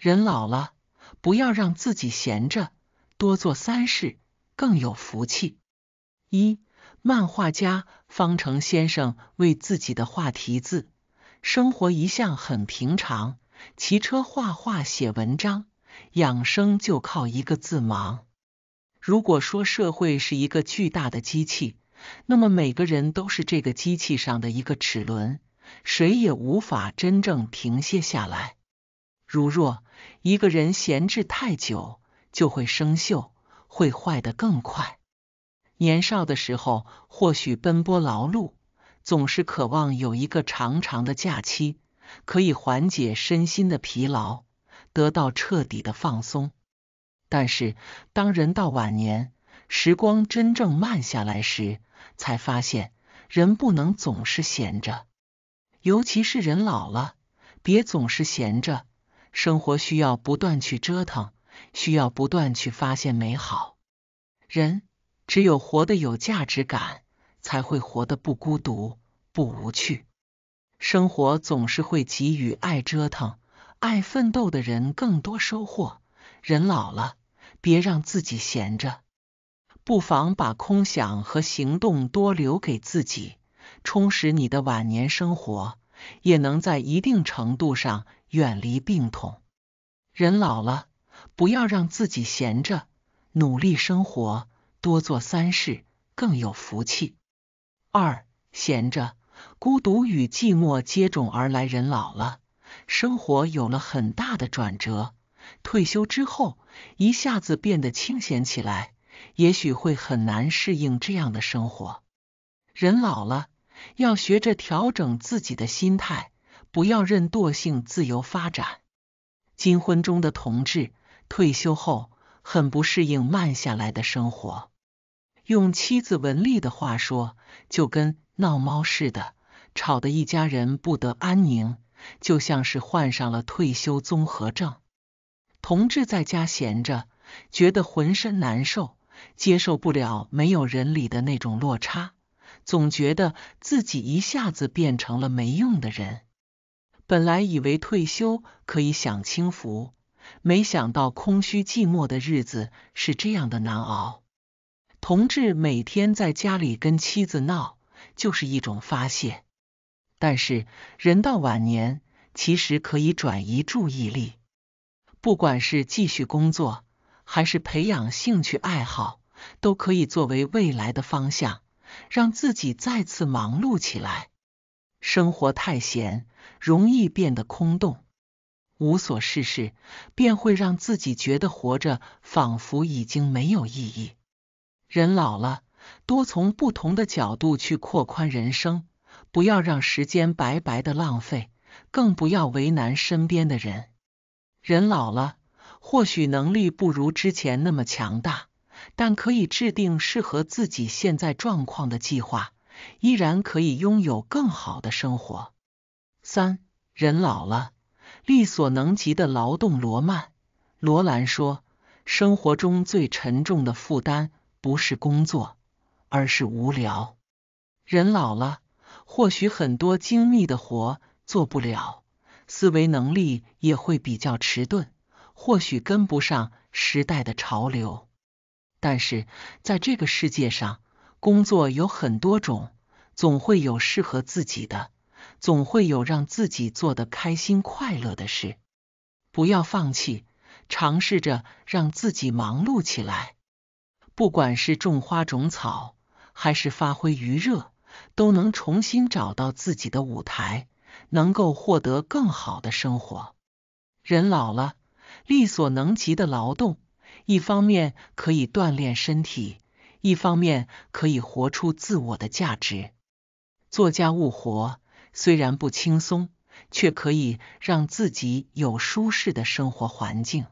人老了，不要让自己闲着，多做三事，更有福气。一，漫画家方成先生为自己的画题字：生活一向很平常，骑车、画画、写文章，养生就靠一个字忙。如果说社会是一个巨大的机器，那么每个人都是这个机器上的一个齿轮，谁也无法真正停歇下来。如若一个人闲置太久，就会生锈，会坏得更快。年少的时候，或许奔波劳碌，总是渴望有一个长长的假期，可以缓解身心的疲劳，得到彻底的放松。但是，当人到晚年，时光真正慢下来时，才发现人不能总是闲着，尤其是人老了，别总是闲着。生活需要不断去折腾，需要不断去发现美好。人只有活得有价值感，才会活得不孤独、不无趣。生活总是会给予爱折腾、爱奋斗的人更多收获。人老了，别让自己闲着，不妨把空想和行动多留给自己，充实你的晚年生活，也能在一定程度上。远离病痛，人老了，不要让自己闲着，努力生活，多做三事，更有福气。二，闲着，孤独与寂寞接踵而来。人老了，生活有了很大的转折，退休之后一下子变得清闲起来，也许会很难适应这样的生活。人老了，要学着调整自己的心态。不要任惰性自由发展。金婚中的同志退休后很不适应慢下来的生活，用妻子文丽的话说，就跟闹猫似的，吵得一家人不得安宁，就像是患上了退休综合症。同志在家闲着，觉得浑身难受，接受不了没有人理的那种落差，总觉得自己一下子变成了没用的人。本来以为退休可以享清福，没想到空虚寂寞的日子是这样的难熬。同志每天在家里跟妻子闹，就是一种发泄。但是人到晚年，其实可以转移注意力，不管是继续工作，还是培养兴趣爱好，都可以作为未来的方向，让自己再次忙碌起来。生活太闲，容易变得空洞，无所事事，便会让自己觉得活着仿佛已经没有意义。人老了，多从不同的角度去扩宽人生，不要让时间白白的浪费，更不要为难身边的人。人老了，或许能力不如之前那么强大，但可以制定适合自己现在状况的计划。依然可以拥有更好的生活。三人老了，力所能及的劳动。罗曼·罗兰说：“生活中最沉重的负担不是工作，而是无聊。人老了，或许很多精密的活做不了，思维能力也会比较迟钝，或许跟不上时代的潮流。但是在这个世界上，工作有很多种，总会有适合自己的，总会有让自己做的开心快乐的事。不要放弃，尝试着让自己忙碌起来。不管是种花种草，还是发挥余热，都能重新找到自己的舞台，能够获得更好的生活。人老了，力所能及的劳动，一方面可以锻炼身体。一方面可以活出自我的价值，做家务活虽然不轻松，却可以让自己有舒适的生活环境。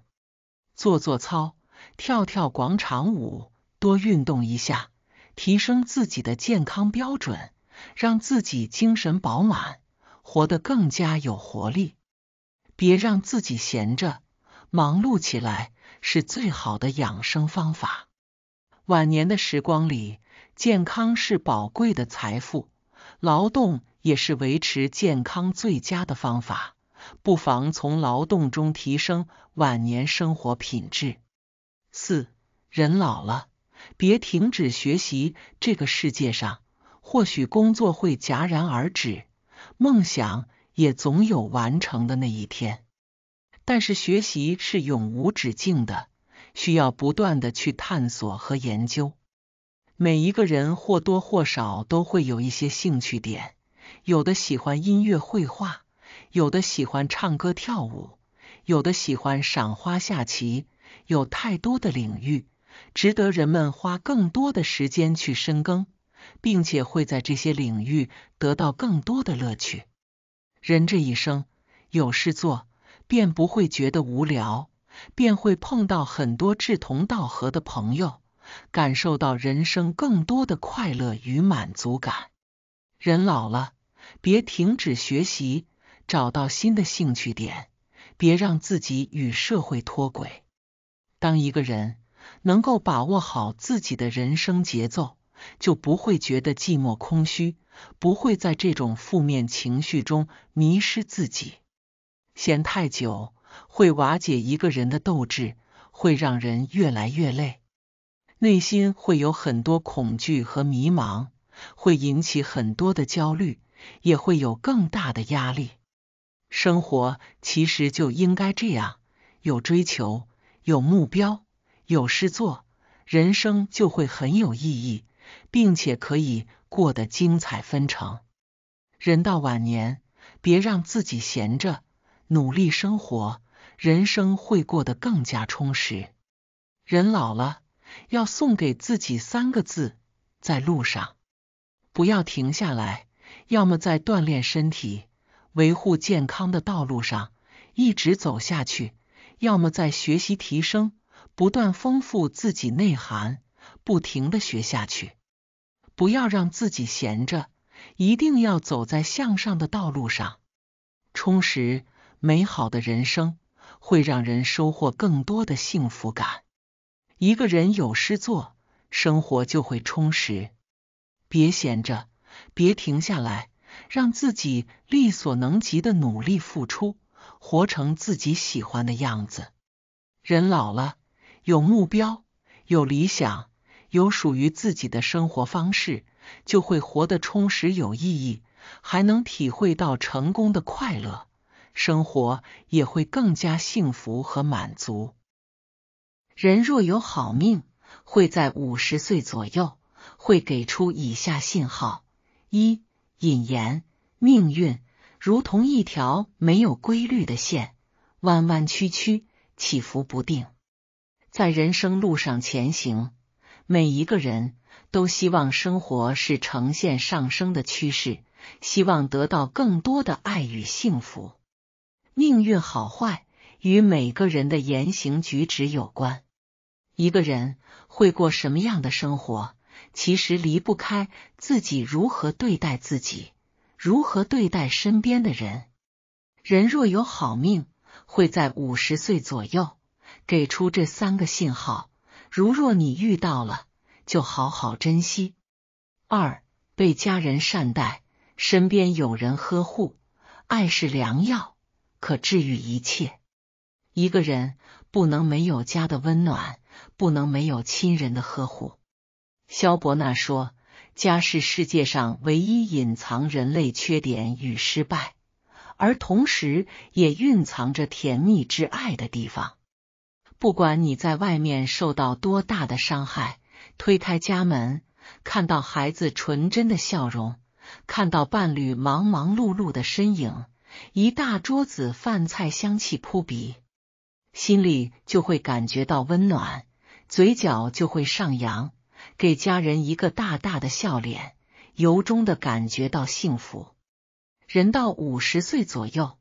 做做操，跳跳广场舞，多运动一下，提升自己的健康标准，让自己精神饱满，活得更加有活力。别让自己闲着，忙碌起来是最好的养生方法。晚年的时光里，健康是宝贵的财富，劳动也是维持健康最佳的方法。不妨从劳动中提升晚年生活品质。四，人老了，别停止学习。这个世界上，或许工作会戛然而止，梦想也总有完成的那一天。但是学习是永无止境的，需要不断的去探索和研究。每一个人或多或少都会有一些兴趣点，有的喜欢音乐绘画，有的喜欢唱歌跳舞，有的喜欢赏花下棋，有太多的领域，值得人们花更多的时间去深耕，并且会在这些领域得到更多的乐趣。人这一生有事做，便不会觉得无聊，便会碰到很多志同道合的朋友。感受到人生更多的快乐与满足感。人老了，别停止学习，找到新的兴趣点，别让自己与社会脱轨。当一个人能够把握好自己的人生节奏，就不会觉得寂寞空虚，不会在这种负面情绪中迷失自己。闲太久会瓦解一个人的斗志，会让人越来越累。内心会有很多恐惧和迷茫，会引起很多的焦虑，也会有更大的压力。生活其实就应该这样：有追求，有目标，有事做，人生就会很有意义，并且可以过得精彩纷呈。人到晚年，别让自己闲着，努力生活，人生会过得更加充实。人老了。要送给自己三个字：在路上，不要停下来。要么在锻炼身体、维护健康的道路上一直走下去；要么在学习提升、不断丰富自己内涵，不停的学下去。不要让自己闲着，一定要走在向上的道路上。充实美好的人生，会让人收获更多的幸福感。一个人有事做，生活就会充实。别闲着，别停下来，让自己力所能及的努力付出，活成自己喜欢的样子。人老了，有目标，有理想，有属于自己的生活方式，就会活得充实有意义，还能体会到成功的快乐，生活也会更加幸福和满足。人若有好命，会在五十岁左右会给出以下信号：一、引言，命运如同一条没有规律的线，弯弯曲曲，起伏不定。在人生路上前行，每一个人都希望生活是呈现上升的趋势，希望得到更多的爱与幸福。命运好坏与每个人的言行举止有关。一个人会过什么样的生活，其实离不开自己如何对待自己，如何对待身边的人。人若有好命，会在五十岁左右给出这三个信号。如若你遇到了，就好好珍惜。二，被家人善待，身边有人呵护，爱是良药，可治愈一切。一个人不能没有家的温暖。不能没有亲人的呵护。萧伯纳说：“家是世界上唯一隐藏人类缺点与失败，而同时也蕴藏着甜蜜之爱的地方。不管你在外面受到多大的伤害，推开家门，看到孩子纯真的笑容，看到伴侣忙忙碌碌的身影，一大桌子饭菜香气扑鼻，心里就会感觉到温暖。”嘴角就会上扬，给家人一个大大的笑脸，由衷的感觉到幸福。人到五十岁左右，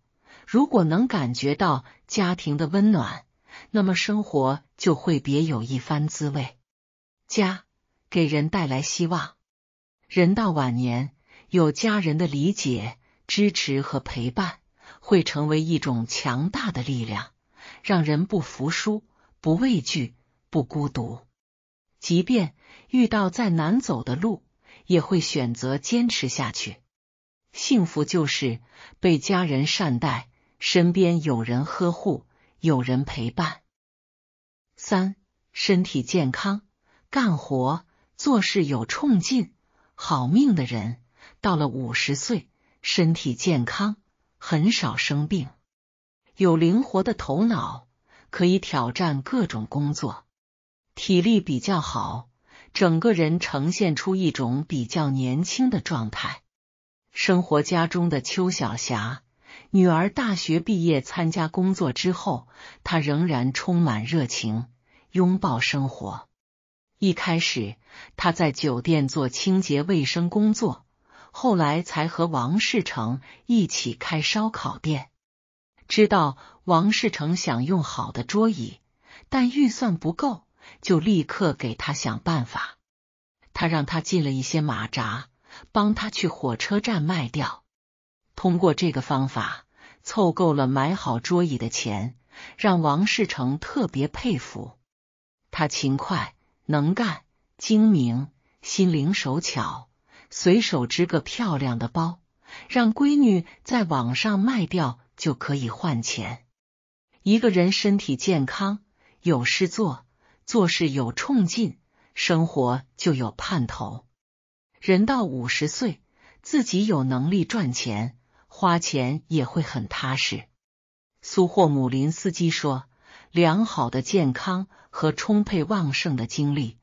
如果能感觉到家庭的温暖，那么生活就会别有一番滋味。家给人带来希望，人到晚年，有家人的理解、支持和陪伴，会成为一种强大的力量，让人不服输、不畏惧。不孤独，即便遇到再难走的路，也会选择坚持下去。幸福就是被家人善待，身边有人呵护，有人陪伴。三、身体健康，干活做事有冲劲。好命的人到了五十岁，身体健康，很少生病，有灵活的头脑，可以挑战各种工作，体力比较好，整个人呈现出一种比较年轻的状态。生活家中的邱小霞，女儿大学毕业参加工作之后，她仍然充满热情，拥抱生活。一开始，她在酒店做清洁卫生工作，后来才和王世成一起开烧烤店。知道王世成想用好的桌椅，但预算不够，就立刻给他想办法。他让他进了一些马扎。帮他去火车站卖掉，通过这个方法凑够了买好桌椅的钱，让王世成特别佩服。他勤快、能干、精明、心灵手巧，随手织个漂亮的包，让闺女在网上卖掉就可以换钱。一个人身体健康，有事做，做事有冲劲，生活就有盼头。人到五十岁，自己有能力赚钱，花钱也会很踏实。苏霍姆林斯基说：“良好的健康和充沛旺盛的精力，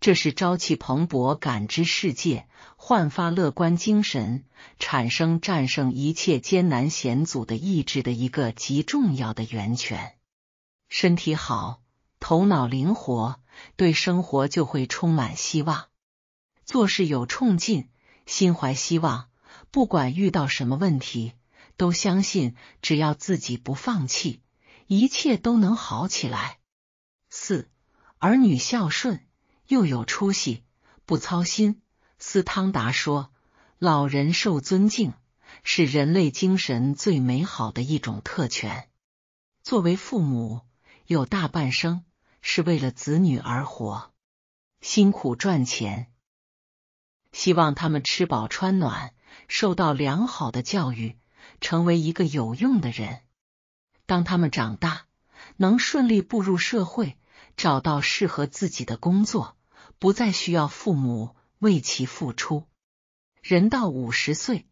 这是朝气蓬勃、感知世界、焕发乐观精神、产生战胜一切艰难险阻的意志的一个极重要的源泉。身体好，头脑灵活，对生活就会充满希望。”做事有冲劲，心怀希望，不管遇到什么问题，都相信只要自己不放弃，一切都能好起来。四儿女孝顺又有出息，不操心。斯汤达说：“老人受尊敬是人类精神最美好的一种特权。作为父母，有大半生是为了子女而活，辛苦赚钱。”希望他们吃饱穿暖，受到良好的教育，成为一个有用的人。当他们长大，能顺利步入社会，找到适合自己的工作，不再需要父母为其付出。人到五十岁，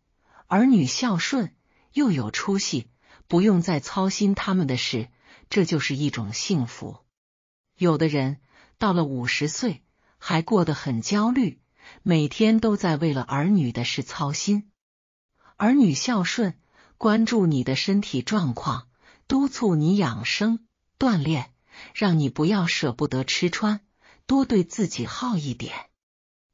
儿女孝顺又有出息，不用再操心他们的事，这就是一种幸福。有的人到了五十岁，还过得很焦虑。每天都在为了儿女的事操心，儿女孝顺，关注你的身体状况，督促你养生锻炼，让你不要舍不得吃穿，多对自己好一点。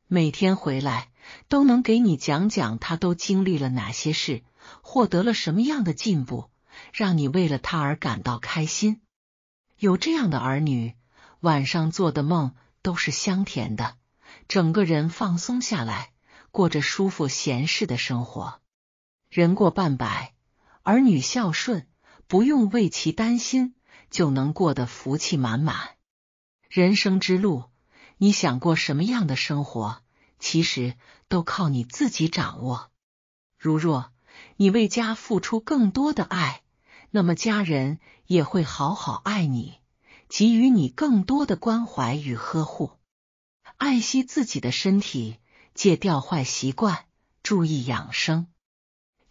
每天回来都能给你讲讲他都经历了哪些事，获得了什么样的进步，让你为了他而感到开心。有这样的儿女，晚上做的梦都是香甜的。整个人放松下来，过着舒服闲适的生活。人过半百，儿女孝顺，不用为其担心，就能过得福气满满。人生之路，你想过什么样的生活，其实都靠你自己掌握。如若你为家付出更多的爱，那么家人也会好好爱你，给予你更多的关怀与呵护。爱惜自己的身体，戒掉坏习惯，注意养生，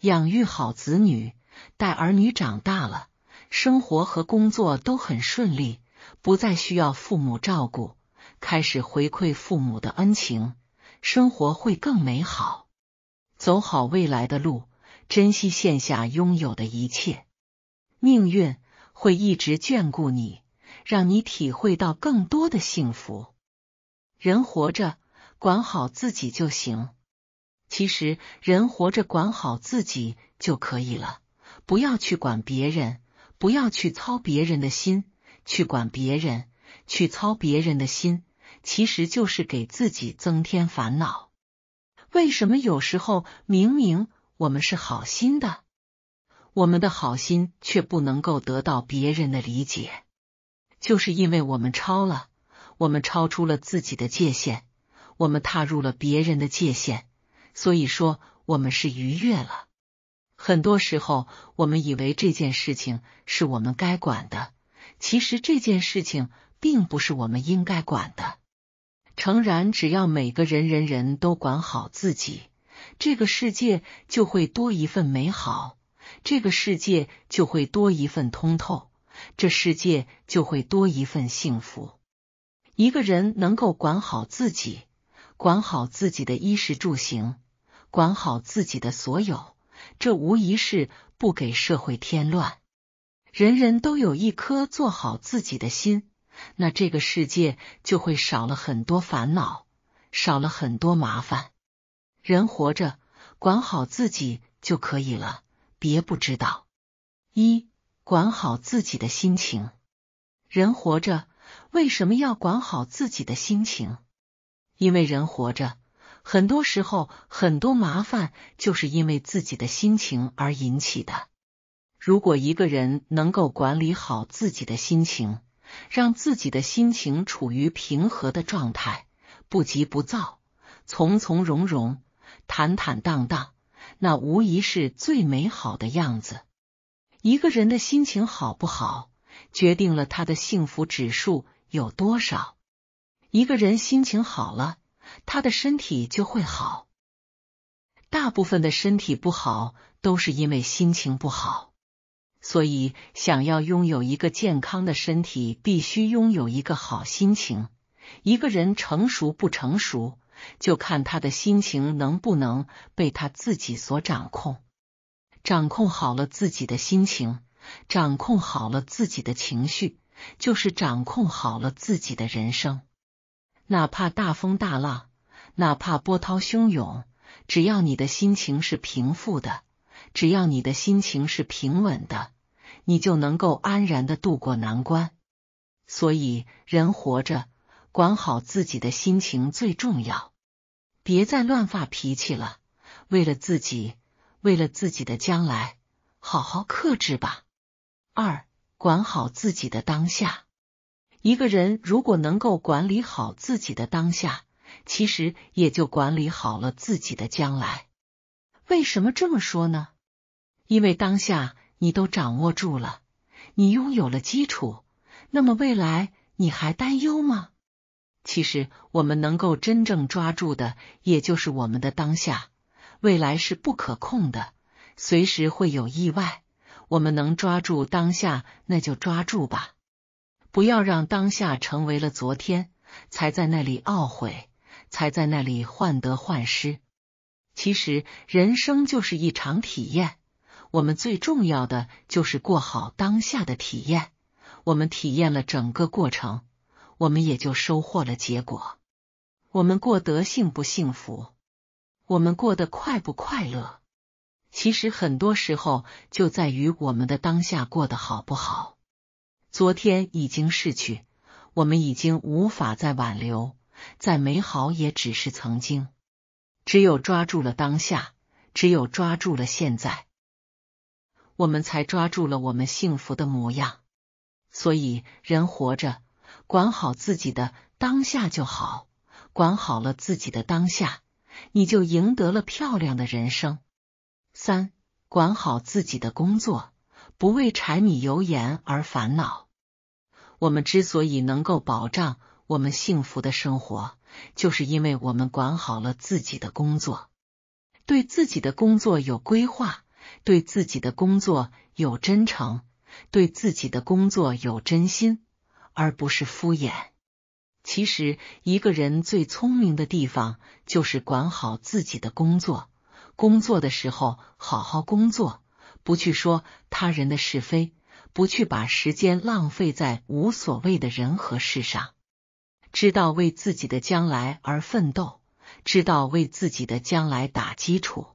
养育好子女，待儿女长大了，生活和工作都很顺利，不再需要父母照顾，开始回馈父母的恩情，生活会更美好。走好未来的路，珍惜现下拥有的一切，命运会一直眷顾你，让你体会到更多的幸福。人活着，管好自己就行。其实，人活着管好自己就可以了，不要去管别人，不要去操别人的心。去管别人，去操别人的心，其实就是给自己增添烦恼。为什么有时候明明我们是好心的，我们的好心却不能够得到别人的理解？就是因为我们超了。我们超出了自己的界限，我们踏入了别人的界限，所以说我们是逾越了。很多时候，我们以为这件事情是我们该管的，其实这件事情并不是我们应该管的。诚然，只要每个人人人都管好自己，这个世界就会多一份美好，这个世界就会多一份通透，这世界就会多一份幸福。一个人能够管好自己，管好自己的衣食住行，管好自己的所有，这无疑是不给社会添乱。人人都有一颗做好自己的心。那这个世界就会少了很多烦恼，少了很多麻烦。人活着，管好自己就可以了，别不知道。一，管好自己的心情。人活着，为什么要管好自己的心情？因为人活着，很多时候很多麻烦就是因为自己的心情而引起的。如果一个人能够管理好自己的心情，让自己的心情处于平和的状态，不急不躁，从从容容，坦坦荡荡，那无疑是最美好的样子。一个人的心情好不好，决定了他的幸福指数有多少。一个人心情好了，他的身体就会好。大部分的身体不好，都是因为心情不好。所以，想要拥有一个健康的身体，必须拥有一个好心情。一个人成熟不成熟，就看他的心情能不能被他自己所掌控。掌控好了自己的心情，掌控好了自己的情绪，就是掌控好了自己的人生。哪怕大风大浪，哪怕波涛汹涌，只要你的心情是平复的，只要你的心情是平稳的。你就能够安然的度过难关，所以人活着，管好自己的心情最重要。别再乱发脾气了，为了自己，为了自己的将来，好好克制吧。二，管好自己的当下。一个人如果能够管理好自己的当下，其实也就管理好了自己的将来。为什么这么说呢？因为当下。你都掌握住了，你拥有了基础，那么未来你还担忧吗？其实我们能够真正抓住的，也就是我们的当下。未来是不可控的，随时会有意外。我们能抓住当下，那就抓住吧，不要让当下成为了昨天，才在那里懊悔，才在那里患得患失。其实人生就是一场体验。我们最重要的就是过好当下的体验。我们体验了整个过程，我们也就收获了结果。我们过得幸不幸福？我们过得快不快乐？其实很多时候就在于我们的当下过得好不好。昨天已经逝去，我们已经无法再挽留，再美好也只是曾经。只有抓住了当下，只有抓住了现在。我们才抓住了我们幸福的模样，所以人活着，管好自己的当下就好，管好了自己的当下，你就赢得了漂亮的人生。三，管好自己的工作，不为柴米油盐而烦恼。我们之所以能够保障我们幸福的生活，就是因为我们管好了自己的工作，对自己的工作有规划。对自己的工作有真诚，对自己的工作有真心，而不是敷衍。其实，一个人最聪明的地方就是管好自己的工作。工作的时候，好好工作，不去说他人的是非，不去把时间浪费在无所谓的人和事上。知道为自己的将来而奋斗，知道为自己的将来打基础。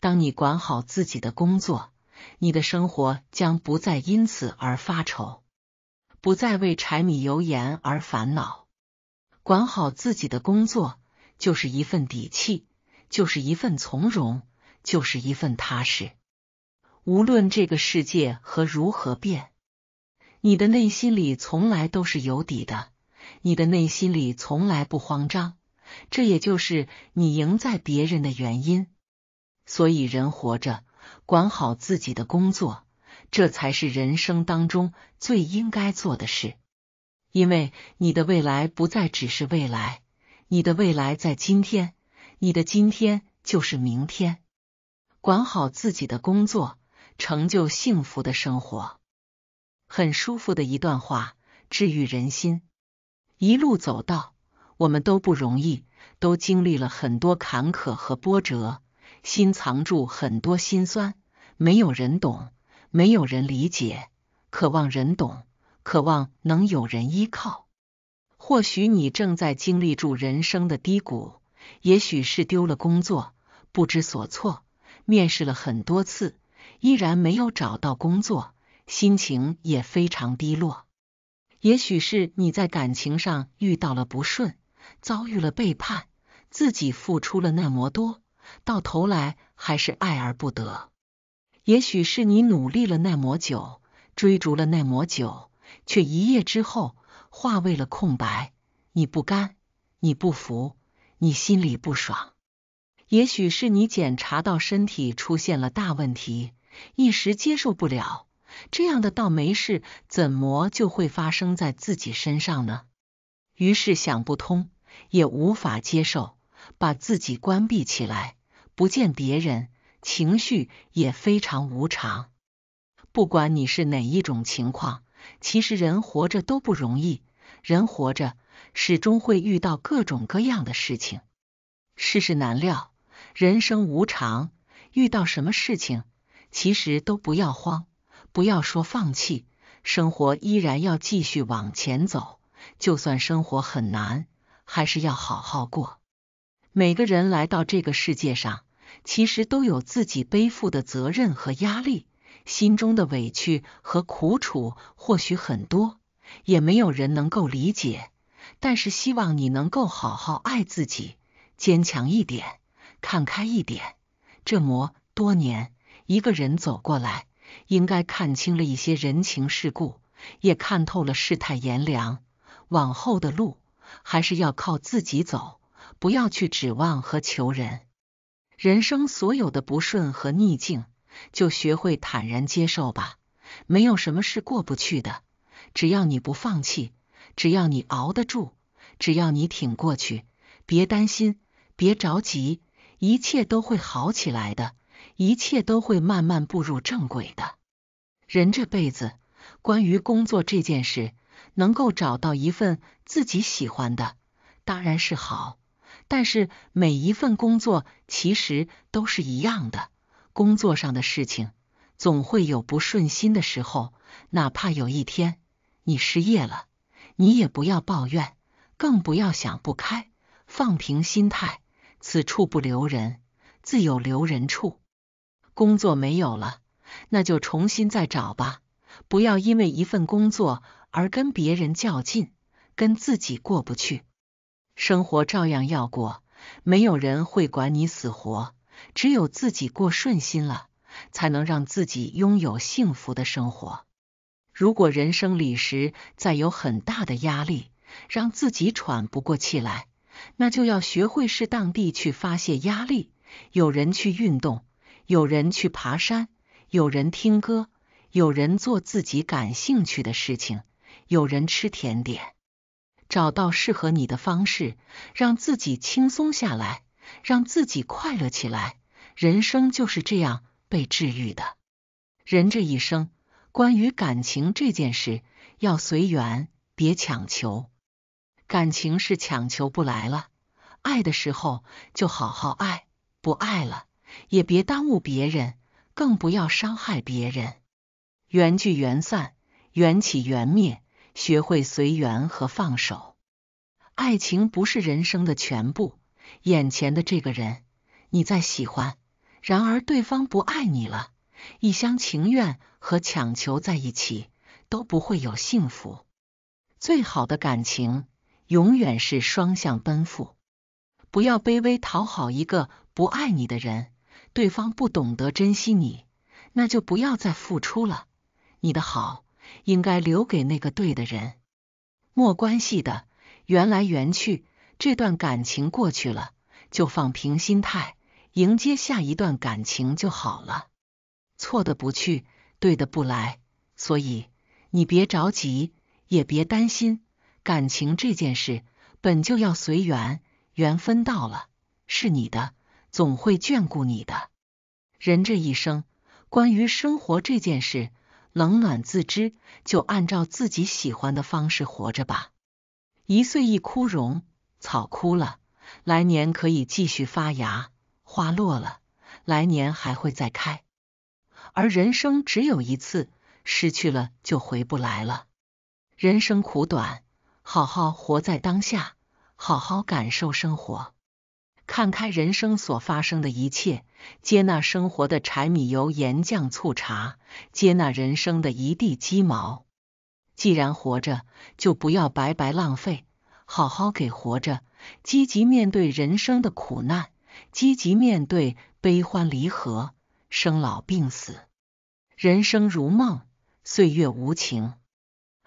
当你管好自己的工作，你的生活将不再因此而发愁，不再为柴米油盐而烦恼。管好自己的工作，就是一份底气，就是一份从容，就是一份踏实。无论这个世界和如何变，你的内心里从来都是有底的，你的内心里从来不慌张，这也就是你赢在别人的原因。所以，人活着，管好自己的工作，这才是人生当中最应该做的事。因为你的未来不再只是未来，你的未来在今天，你的今天就是明天。管好自己的工作，成就幸福的生活。很舒服的一段话，治愈人心。一路走到，我们都不容易，都经历了很多坎坷和波折，心藏住很多心酸，没有人懂，没有人理解，渴望人懂。渴望能有人依靠，或许你正在经历住人生的低谷，也许是丢了工作，不知所措，面试了很多次，依然没有找到工作，心情也非常低落。也许是你在感情上遇到了不顺，遭遇了背叛，自己付出了那么多，到头来还是爱而不得。也许是你努力了那么久，追逐了那么久。却一夜之后化为了空白，你不甘，你不服，你心里不爽。也许是你检查到身体出现了大问题，一时接受不了。这样的倒霉事怎么就会发生在自己身上呢？于是想不通，也无法接受，把自己关闭起来，不见别人，情绪也非常无常。不管你是哪一种情况。其实人活着都不容易，人活着始终会遇到各种各样的事情，世事难料，人生无常，遇到什么事情，其实都不要慌，不要说放弃，生活依然要继续往前走，就算生活很难，还是要好好过。每个人来到这个世界上，其实都有自己背负的责任和压力。心中的委屈和苦楚或许很多，也没有人能够理解。但是希望你能够好好爱自己，坚强一点，看开一点。这么多年，一个人走过来，应该看清了一些人情世故，也看透了世态炎凉。往后的路，还是要靠自己走，不要去指望和求人。人生所有的不顺和逆境。就学会坦然接受吧，没有什么是过不去的。只要你不放弃，只要你熬得住，只要你挺过去，别担心，别着急，一切都会好起来的，一切都会慢慢步入正轨的。人这辈子，关于工作这件事，能够找到一份自己喜欢的，当然是好。但是每一份工作其实都是一样的。工作上的事情总会有不顺心的时候，哪怕有一天你失业了，你也不要抱怨，更不要想不开，放平心态。此处不留人，自有留人处。工作没有了，那就重新再找吧。不要因为一份工作而跟别人较劲，跟自己过不去。生活照样要过，没有人会管你死活。只有自己过顺心了，才能让自己拥有幸福的生活。如果人生里时再有很大的压力，让自己喘不过气来，那就要学会适当地去发泄压力。有人去运动，有人去爬山，有人听歌，有人做自己感兴趣的事情，有人吃甜点。找到适合你的方式，让自己轻松下来。让自己快乐起来，人生就是这样被治愈的。人这一生，关于感情这件事，要随缘，别强求。感情是强求不来了，爱的时候就好好爱，不爱了也别耽误别人，更不要伤害别人。缘聚缘散，缘起缘灭，学会随缘和放手。爱情不是人生的全部。眼前的这个人，你在喜欢，然而对方不爱你了，一厢情愿和强求在一起都不会有幸福。最好的感情永远是双向奔赴，不要卑微讨好一个不爱你的人，对方不懂得珍惜你，那就不要再付出了。你的好应该留给那个对的人。没关系的，缘来缘去。这段感情过去了，就放平心态，迎接下一段感情就好了。错的不去，对的不来。所以你别着急，也别担心，感情这件事本就要随缘，缘分到了是你的，总会眷顾你的。人这一生，关于生活这件事，冷暖自知，就按照自己喜欢的方式活着吧。一岁一枯荣，草枯了，来年可以继续发芽；花落了，来年还会再开。而人生只有一次，失去了就回不来了。人生苦短，好好活在当下，好好感受生活，看开人生所发生的一切，接纳生活的柴米油盐酱醋茶，接纳人生的一地鸡毛。既然活着，就不要白白浪费，好好给活着，积极面对人生的苦难，积极面对悲欢离合。生老病死，人生如梦，岁月无情。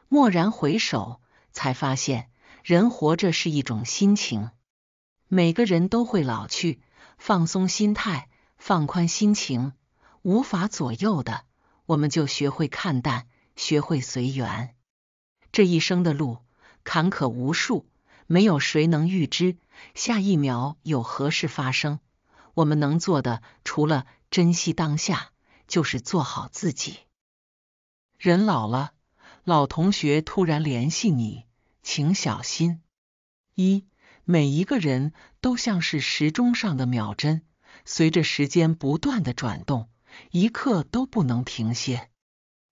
蓦然回首，才发现人活着是一种心情。每个人都会老去，放松心态，放宽心情，无法左右的，我们就学会看淡，学会随缘。这一生的路坎坷无数，没有谁能预知下一秒有何事发生。我们能做的，除了珍惜当下，就是做好自己。人老了，老同学突然联系你，请小心。一，每一个人都像是时钟上的秒针，随着时间不断的转动，一刻都不能停歇。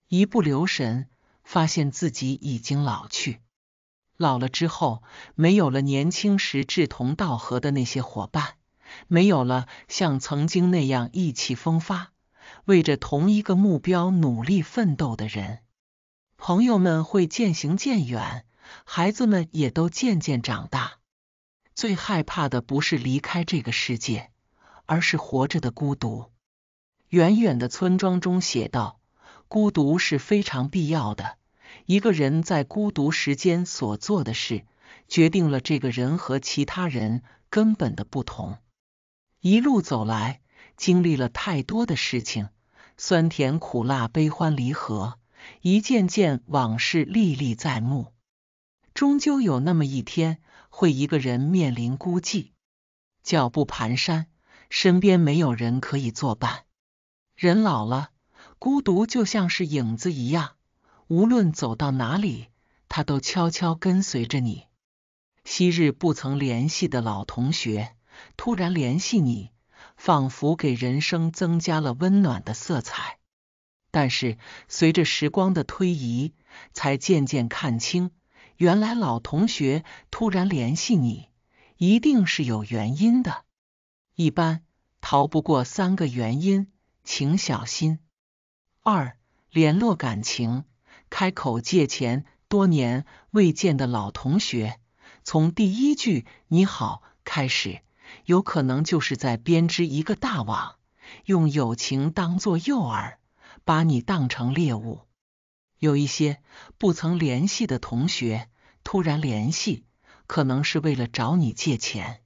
一不留神，发现自己已经老去。老了之后，没有了年轻时志同道合的那些伙伴。没有了像曾经那样意气风发，为着同一个目标努力奋斗的人，朋友们会渐行渐远，孩子们也都渐渐长大。最害怕的不是离开这个世界，而是活着的孤独。远远的村庄中写道：“孤独是非常必要的。一个人在孤独时间所做的事，决定了这个人和其他人根本的不同。”一路走来，经历了太多的事情，酸甜苦辣、悲欢离合，一件件往事历历在目。终究有那么一天，会一个人面临孤寂，脚步蹒跚，身边没有人可以作伴。人老了，孤独就像是影子一样，无论走到哪里，他都悄悄跟随着你。昔日不曾联系的老同学。突然联系你，仿佛给人生增加了温暖的色彩。但是随着时光的推移，才渐渐看清，原来老同学突然联系你，一定是有原因的。一般逃不过三个原因，请小心。二、联络感情，开口借钱，多年未见的老同学，从第一句你好开始。有可能就是在编织一个大网，用友情当作诱饵，把你当成猎物。有一些不曾联系的同学突然联系，可能是为了找你借钱。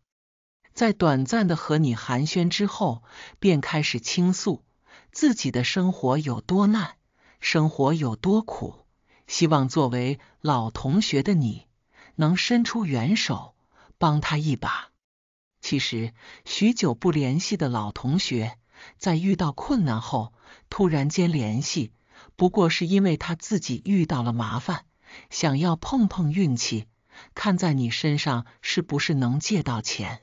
在短暂的和你寒暄之后，便开始倾诉自己的生活有多难，生活有多苦，希望作为老同学的你能伸出援手，帮他一把。其实，许久不联系的老同学，在遇到困难后突然间联系，不过是因为他自己遇到了麻烦，想要碰碰运气，看在你身上是不是能借到钱。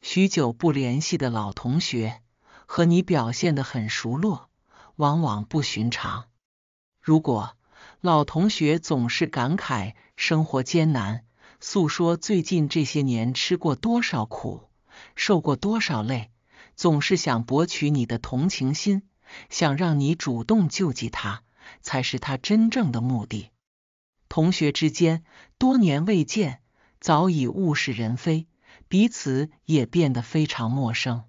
许久不联系的老同学和你表现的很熟络，往往不寻常。如果老同学总是感慨生活艰难，诉说最近这些年吃过多少苦，受过多少累，总是想博取你的同情心，想让你主动救济他，才是他真正的目的。同学之间多年未见，早已物是人非，彼此也变得非常陌生。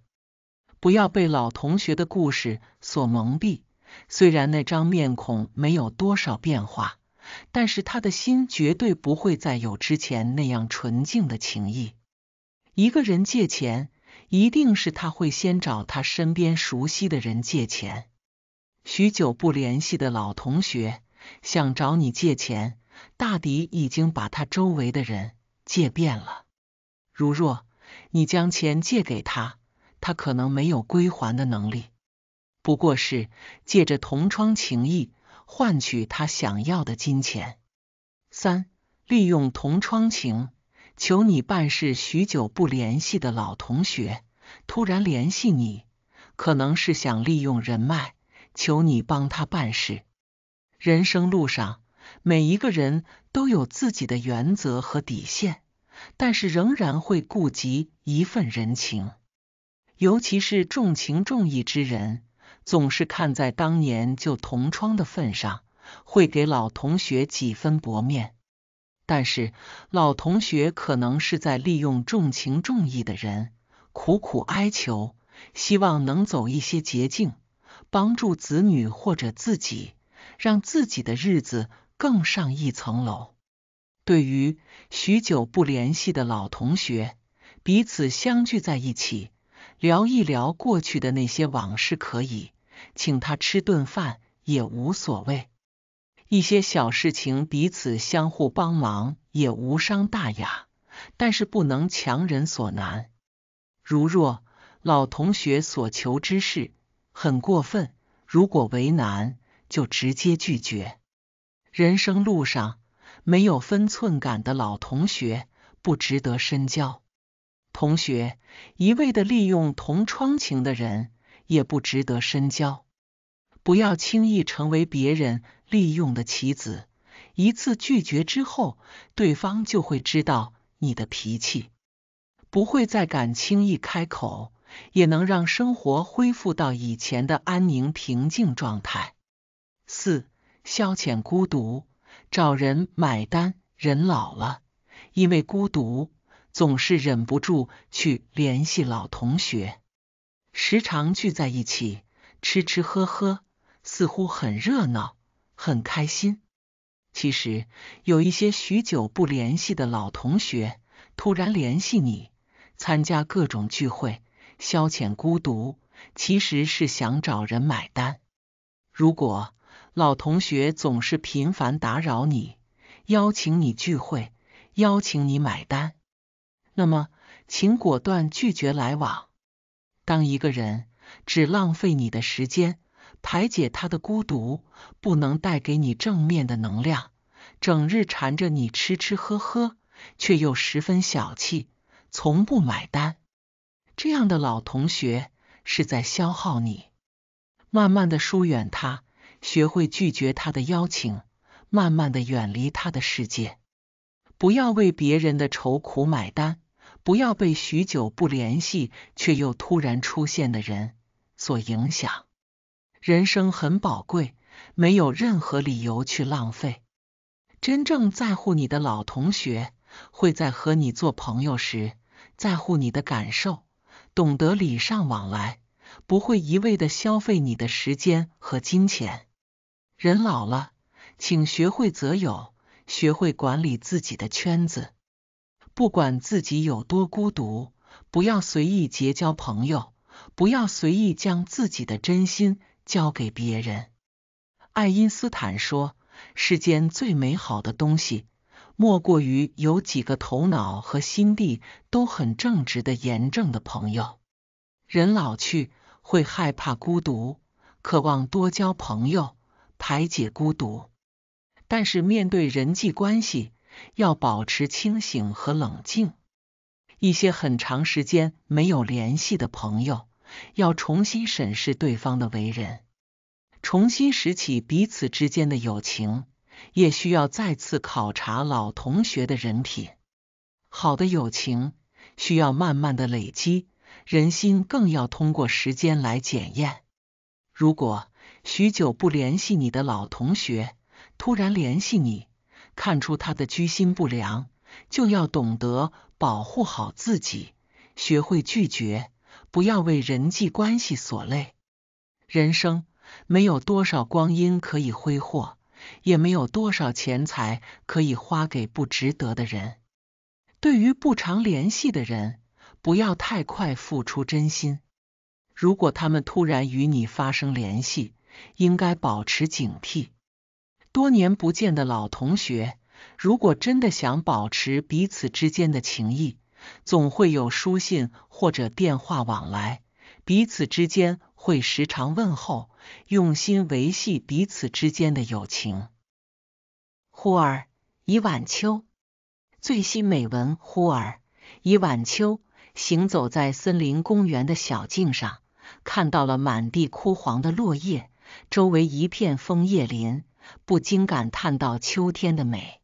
不要被老同学的故事所蒙蔽，虽然那张面孔没有多少变化。但是他的心绝对不会再有之前那样纯净的情谊。一个人借钱，一定是他会先找他身边熟悉的人借钱。许久不联系的老同学想找你借钱，大抵已经把他周围的人借遍了。如若你将钱借给他，他可能没有归还的能力，不过是借着同窗情谊换取他想要的金钱。三、利用同窗情求你办事，许久不联系的老同学突然联系你，可能是想利用人脉求你帮他办事。人生路上，每一个人都有自己的原则和底线，但是仍然会顾及一份人情。尤其是重情重义之人，总是看在当年就同窗的份上，会给老同学几分薄面。但是老同学可能是在利用重情重义的人，苦苦哀求，希望能走一些捷径，帮助子女或者自己，让自己的日子更上一层楼。对于许久不联系的老同学，彼此相聚在一起。聊一聊过去的那些往事可以，请他吃顿饭也无所谓。一些小事情彼此相互帮忙也无伤大雅，但是不能强人所难。如若老同学所求之事很过分，如果为难，就直接拒绝。人生路上没有分寸感的老同学不值得深交。同学一味的利用同窗情的人也不值得深交，不要轻易成为别人利用的棋子。一次拒绝之后，对方就会知道你的脾气，不会再敢轻易开口，也能让生活恢复到以前的安宁平静状态。四、消遣孤独，找人买单。人老了，因为孤独。总是忍不住去联系老同学，时常聚在一起吃吃喝喝，似乎很热闹，很开心。其实有一些许久不联系的老同学突然联系你，参加各种聚会，消遣孤独，其实是想找人买单。如果老同学总是频繁打扰你，邀请你聚会，邀请你买单。那么，请果断拒绝来往。当一个人只浪费你的时间，排解他的孤独，不能带给你正面的能量，整日缠着你吃吃喝喝，却又十分小气，从不买单，这样的老同学是在消耗你。慢慢的疏远他，学会拒绝他的邀请，慢慢的远离他的世界。不要为别人的愁苦买单。不要被许久不联系却又突然出现的人所影响。人生很宝贵，没有任何理由去浪费。真正在乎你的老同学，会在和你做朋友时在乎你的感受，懂得礼尚往来，不会一味的消费你的时间和金钱。人老了，请学会择友，学会管理自己的圈子。不管自己有多孤独，不要随意结交朋友，不要随意将自己的真心交给别人。爱因斯坦说：“世间最美好的东西，莫过于有几个头脑和心地都很正直的严正的朋友。”人老去会害怕孤独，渴望多交朋友，排解孤独。但是面对人际关系，要保持清醒和冷静。一些很长时间没有联系的朋友，要重新审视对方的为人，重新拾起彼此之间的友情，也需要再次考察老同学的人品。好的友情需要慢慢的累积，人心更要通过时间来检验。如果许久不联系你的老同学突然联系你，看出他的居心不良，就要懂得保护好自己，学会拒绝，不要为人际关系所累。人生没有多少光阴可以挥霍，也没有多少钱财可以花给不值得的人。对于不常联系的人，不要太快付出真心。如果他们突然与你发生联系，应该保持警惕。多年不见的老同学，如果真的想保持彼此之间的情谊，总会有书信或者电话往来，彼此之间会时常问候，用心维系彼此之间的友情。忽而，已晚秋。最新美文：忽而，已晚秋。行走在森林公园的小径上，看到了满地枯黄的落叶，周围一片枫叶林，不禁感叹到秋天的美。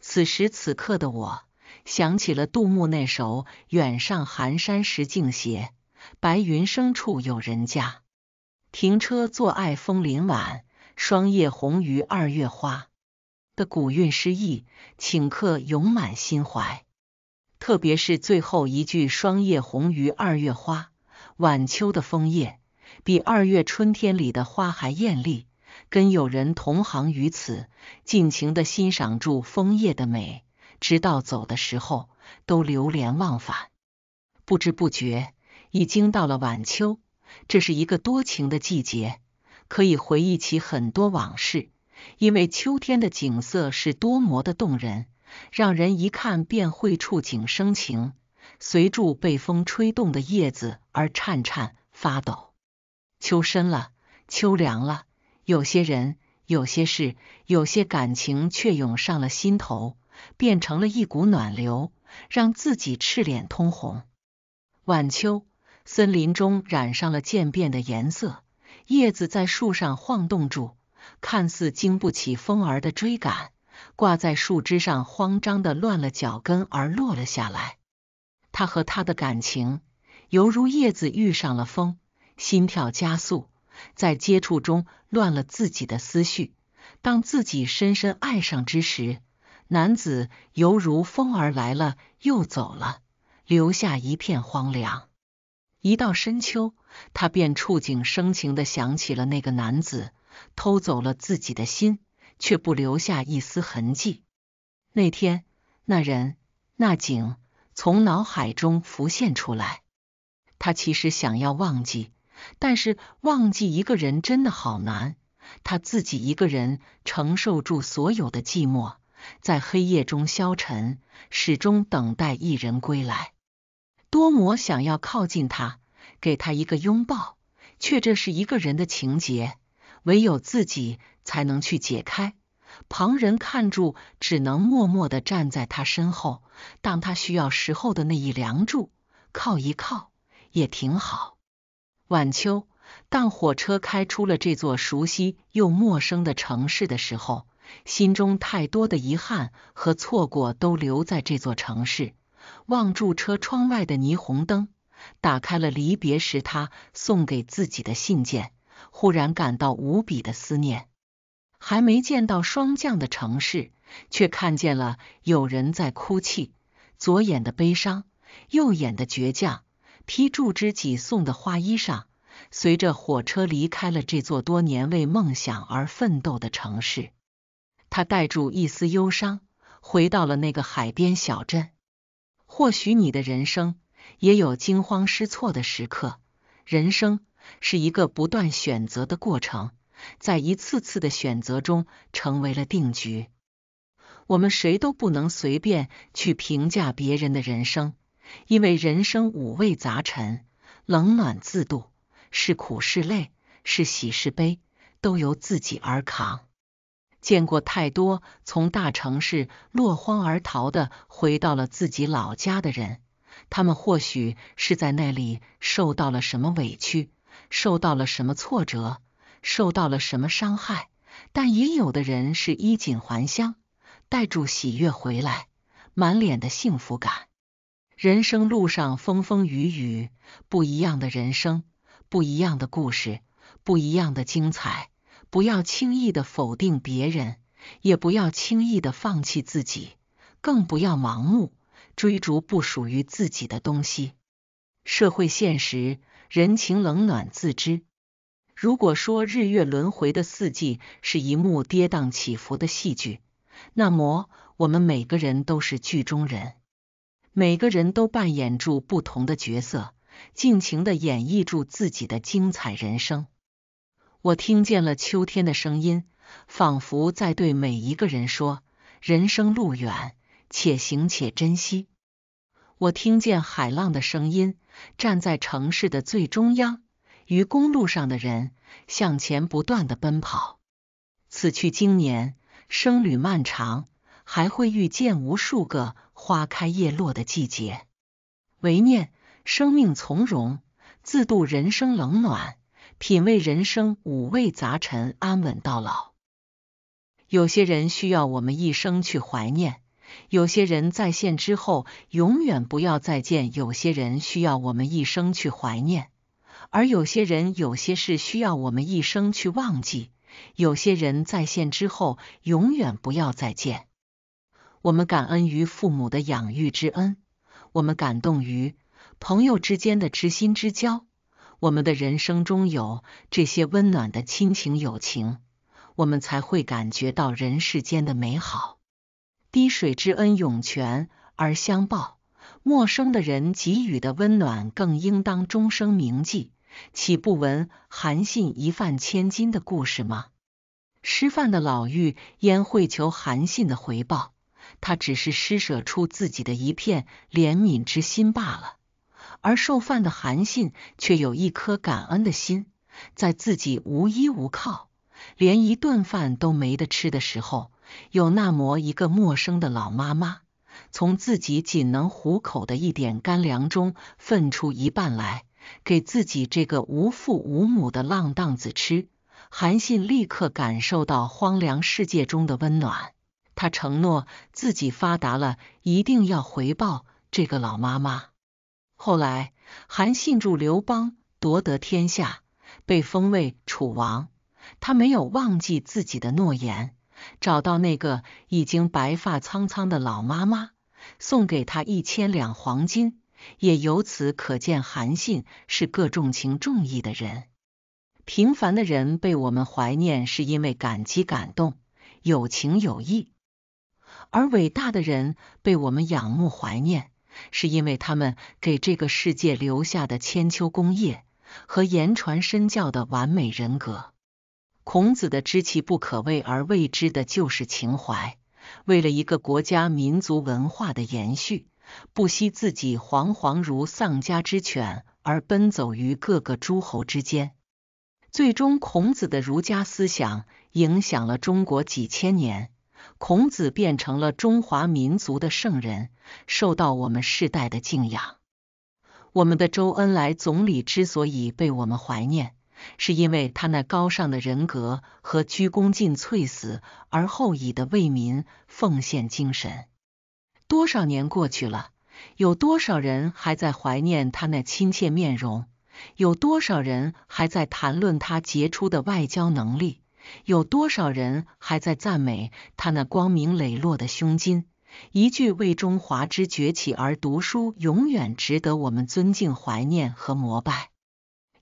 此时此刻的我，想起了杜牧那首“远上寒山石径斜，白云生处有人家。停车坐爱枫林晚，霜叶红于二月花”的古韵诗意，顷刻涌满心怀。特别是最后一句“霜叶红于二月花”，晚秋的枫叶比二月春天里的花还艳丽。跟友人同行于此，尽情的欣赏住枫叶的美，直到走的时候都流连忘返。不知不觉已经到了晚秋，这是一个多情的季节，可以回忆起很多往事。因为秋天的景色是多么的动人。让人一看便会触景生情，随住被风吹动的叶子而颤颤发抖。秋深了，秋凉了，有些人、有些事、有些感情却涌上了心头，变成了一股暖流，让自己赤脸通红。晚秋，森林中染上了渐变的颜色，叶子在树上晃动住，看似经不起风儿的追赶。挂在树枝上，慌张的乱了脚跟而落了下来。他和他的感情，犹如叶子遇上了风，心跳加速，在接触中乱了自己的思绪。当自己深深爱上之时，男子犹如风儿来了又走了，留下一片荒凉。一到深秋，他便触景生情的想起了那个男子，偷走了自己的心。却不留下一丝痕迹。那天、那人、那景从脑海中浮现出来。他其实想要忘记，但是忘记一个人真的好难。他自己一个人承受住所有的寂寞，在黑夜中消沉，始终等待一人归来。多么想要靠近他，给他一个拥抱，却这是一个人的情节。唯有自己才能去解开，旁人看住，只能默默的站在他身后，当他需要时候的那一梁柱，靠一靠也挺好。晚秋，当火车开出了这座熟悉又陌生的城市的时候，心中太多的遗憾和错过都留在这座城市。望住车窗外的霓虹灯，打开了离别时他送给自己的信件。忽然感到无比的思念，还没见到霜降的城市，却看见了有人在哭泣。左眼的悲伤，右眼的倔强。披住知己送的花衣裳，随着火车离开了这座多年为梦想而奋斗的城市。他带住一丝忧伤，回到了那个海边小镇。或许你的人生也有惊慌失措的时刻，人生。是一个不断选择的过程，在一次次的选择中成为了定局。我们谁都不能随便去评价别人的人生，因为人生五味杂陈，冷暖自度，是苦是累，是喜是悲，都由自己而扛。见过太多从大城市落荒而逃的，回到了自己老家的人，他们或许是在那里受到了什么委屈。受到了什么挫折，受到了什么伤害，但也有的人是衣锦还乡，带住喜悦回来，满脸的幸福感。人生路上风风雨雨，不一样的人生，不一样的故事，不一样的精彩。不要轻易的否定别人，也不要轻易的放弃自己，更不要盲目追逐不属于自己的东西。社会现实。人情冷暖自知。如果说日月轮回的四季是一幕跌宕起伏的戏剧，那么我们每个人都是剧中人，每个人都扮演住不同的角色，尽情的演绎住自己的精彩人生。我听见了秋天的声音，仿佛在对每一个人说：“人生路远，且行且珍惜。”我听见海浪的声音，站在城市的最中央，与公路上的人向前不断的奔跑。此去经年，生旅漫长，还会遇见无数个花开叶落的季节。唯念生命从容，自度人生冷暖，品味人生五味杂陈，安稳到老。有些人需要我们一生去怀念。有些人在线之后永远不要再见，有些人需要我们一生去怀念，而有些人有些事需要我们一生去忘记。有些人在线之后永远不要再见。我们感恩于父母的养育之恩，我们感动于朋友之间的知心之交。我们的人生中有这些温暖的亲情友情，我们才会感觉到人世间的美好。滴水之恩，涌泉而相报。陌生的人给予的温暖，更应当终生铭记。岂不闻韩信一饭千金的故事吗？吃饭的老妪焉会求韩信的回报？他只是施舍出自己的一片怜悯之心罢了。而受饭的韩信却有一颗感恩的心，在自己无依无靠，连一顿饭都没得吃的时候。有那么一个陌生的老妈妈，从自己仅能糊口的一点干粮中分出一半来，给自己这个无父无母的浪荡子吃。韩信立刻感受到荒凉世界中的温暖，他承诺自己发达了一定要回报这个老妈妈。后来，韩信助刘邦夺得天下，被封为楚王，他没有忘记自己的诺言。找到那个已经白发苍苍的老妈妈，送给她一千两黄金，也由此可见韩信是个重情重义的人。平凡的人被我们怀念，是因为感激感动、有情有义；而伟大的人被我们仰慕怀念，是因为他们给这个世界留下的千秋功业和言传身教的完美人格。孔子的知其不可为而为之的就是情怀，为了一个国家民族文化的延续，不惜自己惶惶如丧家之犬而奔走于各个诸侯之间。最终，孔子的儒家思想影响了中国几千年，孔子变成了中华民族的圣人，受到我们世代的敬仰。我们的周恩来总理之所以被我们怀念。是因为他那高尚的人格和鞠躬尽瘁死而后已的为民奉献精神。多少年过去了，有多少人还在怀念他那亲切面容？有多少人还在谈论他杰出的外交能力？有多少人还在赞美他那光明磊落的胸襟？一句为中华之崛起而读书，永远值得我们尊敬、怀念和膜拜。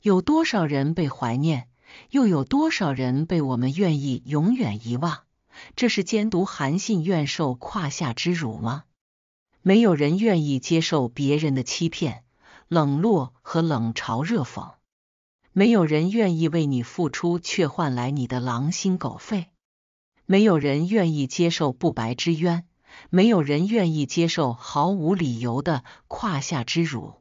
有多少人被怀念，又有多少人被我们愿意永远遗忘？这是监督韩信愿受胯下之辱吗？没有人愿意接受别人的欺骗、冷落和冷嘲热讽。没有人愿意为你付出，却换来你的狼心狗肺。没有人愿意接受不白之冤，没有人愿意接受毫无理由的胯下之辱。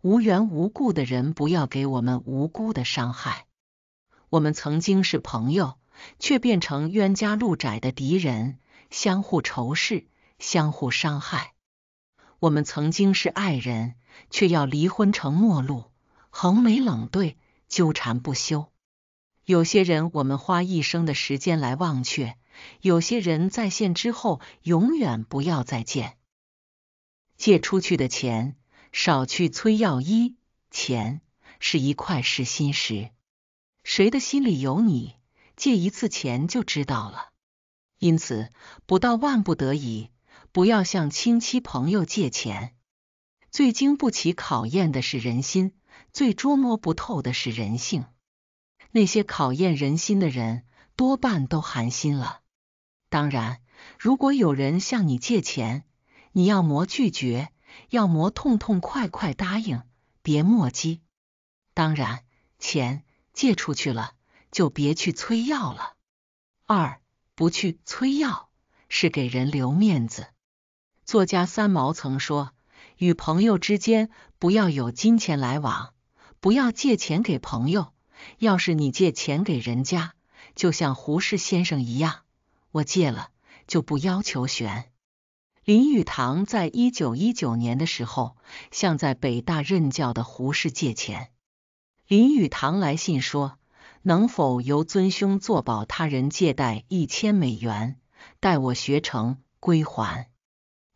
无缘无故的人，不要给我们无辜的伤害。我们曾经是朋友，却变成冤家路窄的敌人，相互仇视，相互伤害。我们曾经是爱人，却要离婚成陌路，横眉冷对，纠缠不休。有些人，我们花一生的时间来忘却；有些人，在线之后，永远不要再见。借出去的钱。少去催要一钱是一块实心石，谁的心里有你，借一次钱就知道了。因此，不到万不得已，不要向亲戚朋友借钱。最经不起考验的是人心，最捉摸不透的是人性。那些考验人心的人，多半都寒心了。当然，如果有人向你借钱，你要么拒绝。要么痛痛快快答应，别磨叽。当然，钱借出去了，就别去催要了。二，不去催要是给人留面子。作家三毛曾说：“与朋友之间不要有金钱来往，不要借钱给朋友。要是你借钱给人家，就像胡适先生一样，我借了就不要求还。”林语堂在一九一九年的时候向在北大任教的胡适借钱，林语堂来信说：“能否由尊兄作保他人借贷一千美元，待我学成归还？”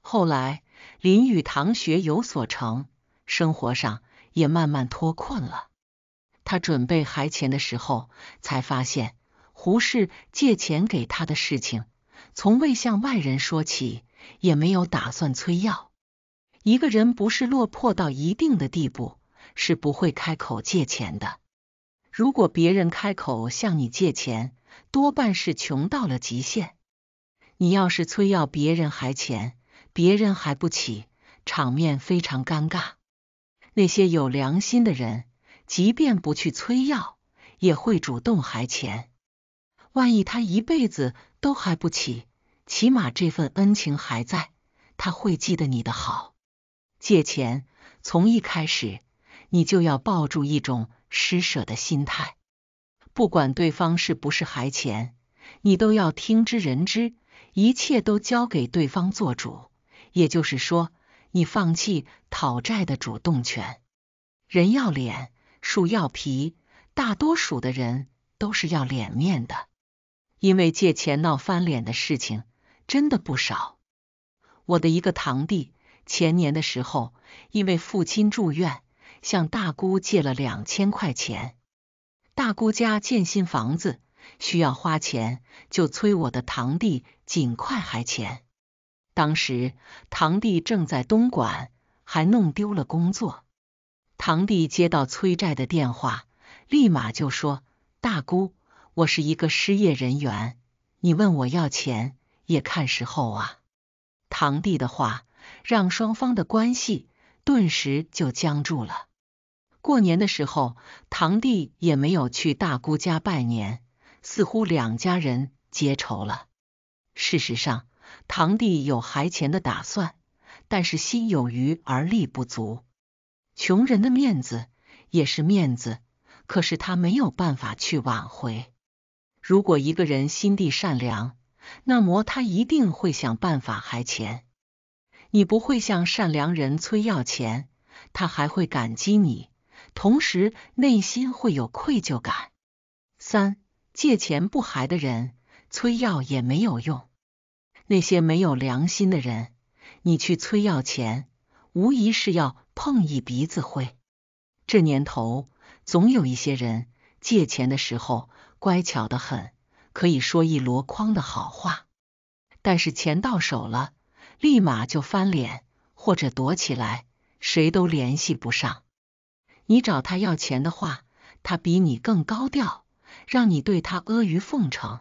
后来，林语堂学有所成，生活上也慢慢脱困了。他准备还钱的时候，才发现胡适借钱给他的事情，从未向外人说起，也没有打算催要。一个人不是落魄到一定的地步，是不会开口借钱的。如果别人开口向你借钱，多半是穷到了极限。你要是催要别人还钱，别人还不起，场面非常尴尬。那些有良心的人，即便不去催要，也会主动还钱。万一他一辈子都还不起，起码这份恩情还在，他会记得你的好。借钱从一开始，你就要抱住一种施舍的心态，不管对方是不是还钱，你都要听之任之，一切都交给对方做主。也就是说，你放弃讨债的主动权。人要脸，树要皮，大多数的人都是要脸面的。因为借钱闹翻脸的事情真的不少。我的一个堂弟前年的时候，因为父亲住院，向大姑借了两千块钱。大姑家建新房子，需要花钱，就催我的堂弟尽快还钱。当时堂弟正在东莞，还弄丢了工作。堂弟接到催债的电话，立马就说：“大姑，我是一个失业人员，你问我要钱也看时候啊。”堂弟的话让双方的关系顿时就僵住了。过年的时候，堂弟也没有去大姑家拜年，似乎两家人结仇了。事实上，堂弟有还钱的打算，但是心有余而力不足。穷人的面子也是面子，可是他没有办法去挽回。如果一个人心地善良，那么他一定会想办法还钱。你不会向善良人催要钱，他还会感激你，同时内心会有愧疚感。三借钱不还的人，催要也没有用。那些没有良心的人，你去催要钱，无疑是要碰一鼻子灰。这年头，总有一些人借钱的时候乖巧的很，可以说一箩筐的好话，但是钱到手了，立马就翻脸或者躲起来，谁都联系不上。你找他要钱的话，他比你更高调，让你对他阿谀奉承。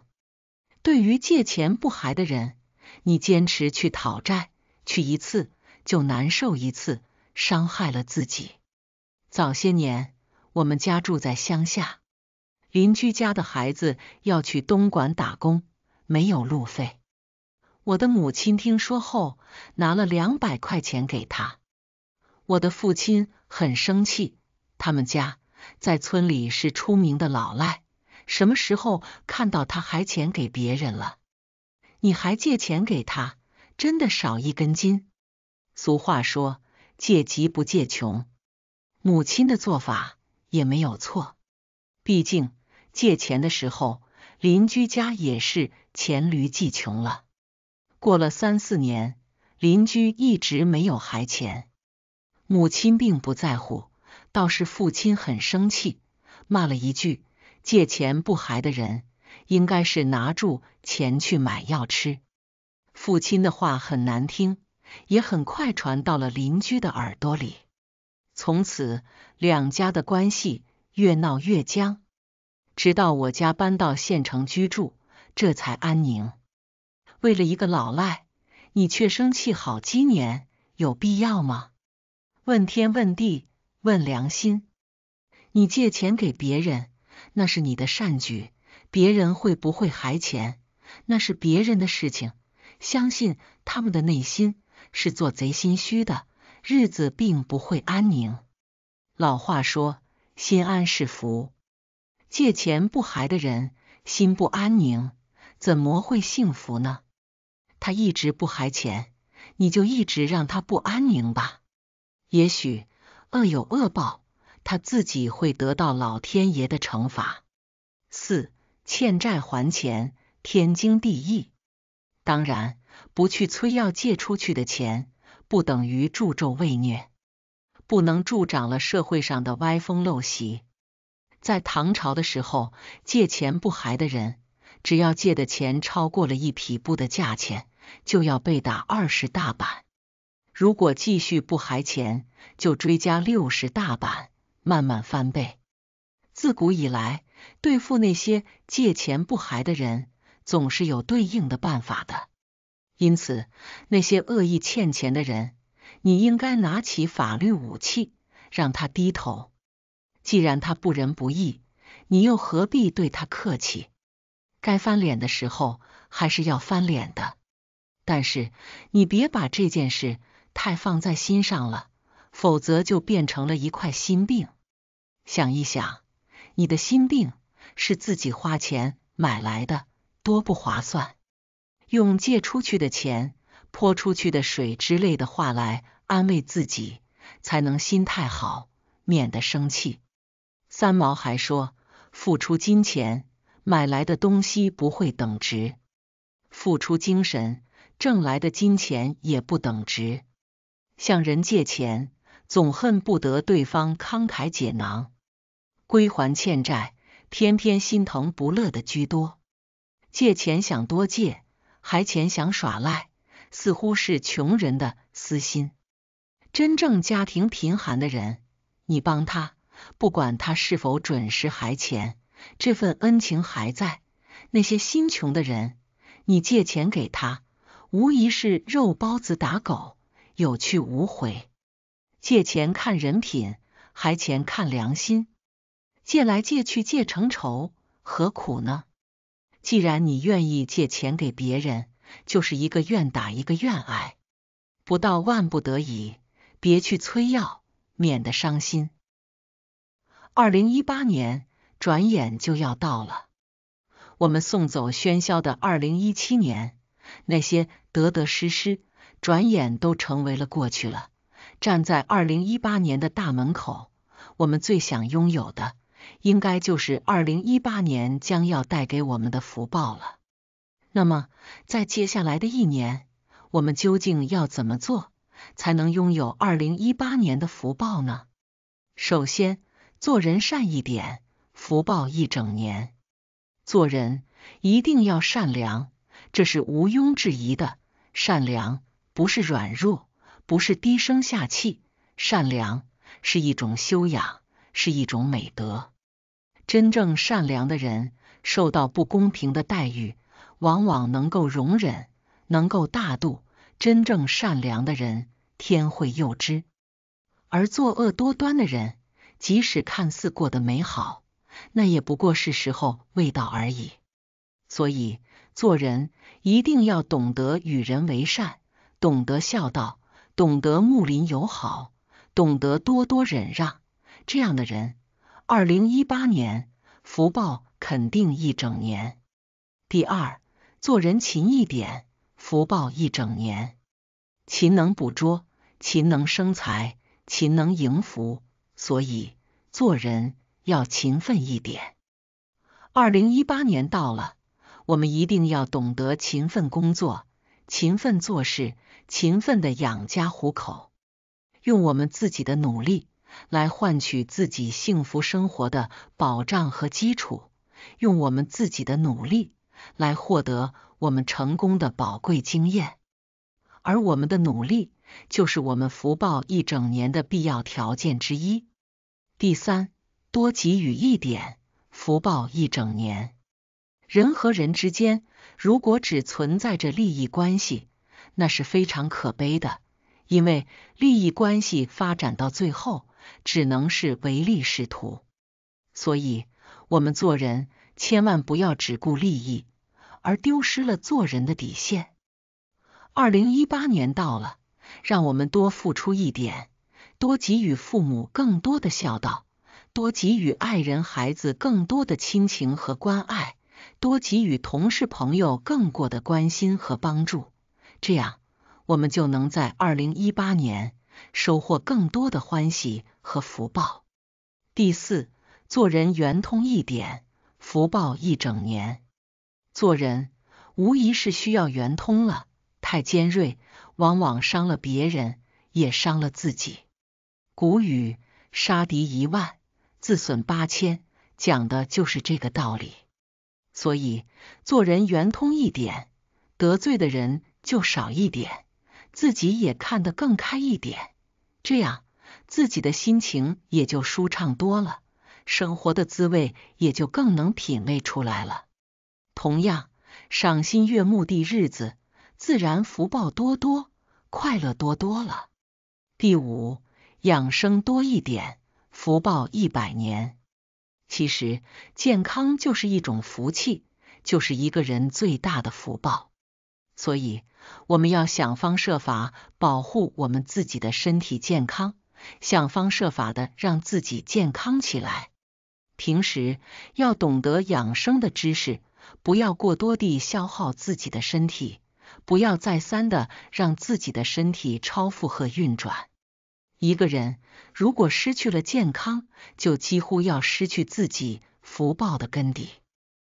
对于借钱不还的人，你坚持去讨债，去一次就难受一次，伤害了自己。早些年，我们家住在乡下，邻居家的孩子要去东莞打工，没有路费。我的母亲听说后，拿了两百块钱给他。我的父亲很生气，他们家在村里是出名的老赖，什么时候看到他还钱给别人了？你还借钱给他，真的少一根筋。俗话说，借急不借穷。母亲的做法也没有错，毕竟借钱的时候，邻居家也是黔驴技穷了。过了三四年，邻居一直没有还钱，母亲并不在乎，倒是父亲很生气，骂了一句：“借钱不还的人。”应该是拿住钱去买药吃。父亲的话很难听，也很快传到了邻居的耳朵里。从此，两家的关系越闹越僵，直到我家搬到县城居住，这才安宁。为了一个老赖，你却生气好几年，有必要吗？问天问地问良心，你借钱给别人。那是你的善举；别人会不会还钱，那是别人的事情。相信他们的内心是做贼心虚的，日子并不会安宁。老话说，心安是福。借钱不还的人，心不安宁，怎么会幸福呢？他一直不还钱，你就一直让他不安宁吧。也许恶有恶报，他自己会得到老天爷的惩罚。四欠债还钱，天经地义。当然，不去催要借出去的钱，不等于助纣为虐，不能助长了社会上的歪风陋习。在唐朝的时候，借钱不还的人，只要借的钱超过了一匹布的价钱，就要被打二十大板；如果继续不还钱，就追加六十大板，慢慢翻倍。自古以来，对付那些借钱不还的人。总是有对应的办法的，因此那些恶意欠钱的人，你应该拿起法律武器，让他低头。既然他不仁不义，你又何必对他客气？该翻脸的时候还是要翻脸的，但是你别把这件事太放在心上了，否则就变成了一块心病。想一想，你的心病是自己花钱买来的。多不划算！用借出去的钱、泼出去的水之类的话来安慰自己，才能心态好，免得生气。三毛还说：“付出金钱买来的东西不会等值，付出精神挣来的金钱也不等值。向人借钱，总恨不得对方慷慨解囊；归还欠债，偏偏心疼不乐的居多。”借钱想多借，还钱想耍赖，似乎是穷人的私心。真正家庭贫寒的人，你帮他，不管他是否准时还钱，这份恩情还在。那些心穷的人，你借钱给他，无疑是肉包子打狗，有去无回。借钱看人品，还钱看良心。借来借去借成仇，何苦呢？既然你愿意借钱给别人，就是一个愿打一个愿挨。不到万不得已，别去催要，免得伤心。二零一八年转眼就要到了，我们送走喧嚣的二零一七年，那些得得失失，转眼都成为了过去了。站在二零一八年的大门口，我们最想拥有的。应该就是二零一八年将要带给我们的福报了。那么，在接下来的一年，我们究竟要怎么做，才能拥有二零一八年的福报呢？首先，做人善一点，福报一整年。做人一定要善良，这是毋庸置疑的。善良不是软弱，不是低声下气，善良是一种修养，是一种美德。真正善良的人，受到不公平的待遇，往往能够容忍，能够大度。真正善良的人，天会佑之；而作恶多端的人，即使看似过得美好，那也不过是时候未到而已。所以，做人一定要懂得与人为善，懂得孝道，懂得睦邻友好，懂得多多忍让。这样的人。二零一八年福报肯定一整年。第二，做人勤一点，福报一整年。勤能捕捉，勤能生财，勤能迎福。所以做人要勤奋一点。二零一八年到了，我们一定要懂得勤奋工作，勤奋做事，勤奋的养家糊口，用我们自己的努力。来换取自己幸福生活的保障和基础，用我们自己的努力来获得我们成功的宝贵经验，而我们的努力就是我们福报一整年的必要条件之一。第三，多给予一点，福报一整年。人和人之间如果只存在着利益关系，那是非常可悲的，因为利益关系发展到最后。只能是唯利是图，所以我们做人千万不要只顾利益，而丢失了做人的底线。二零一八年到了，让我们多付出一点，多给予父母更多的孝道，多给予爱人孩子更多的亲情和关爱，多给予同事朋友更多的关心和帮助。这样，我们就能在二零一八年收获更多的欢喜和福报。第四，做人圆通一点，福报一整年。做人无疑是需要圆通了，太尖锐，往往伤了别人，也伤了自己。古语“杀敌一万，自损八千”，讲的就是这个道理。所以，做人圆通一点，得罪的人。就少一点，自己也看得更开一点，这样自己的心情也就舒畅多了，生活的滋味也就更能品味出来了。同样，赏心悦目的日子，自然福报多多，快乐多多了。第五，养生多一点，福报一百年。其实，健康就是一种福气，就是一个人最大的福报。所以。我们要想方设法保护我们自己的身体健康，想方设法的让自己健康起来。平时要懂得养生的知识，不要过多地消耗自己的身体，不要再三的让自己的身体超负荷运转。一个人如果失去了健康，就几乎要失去自己福报的根底。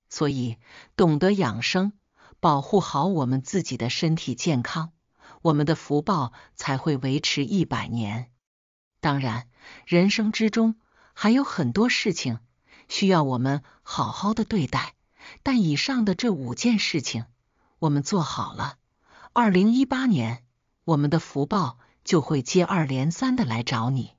所以，懂得养生。保护好我们自己的身体健康，我们的福报才会维持一百年。当然，人生之中还有很多事情需要我们好好的对待，但以上的这五件事情我们做好了，二零一八年我们的福报就会接二连三的来找你。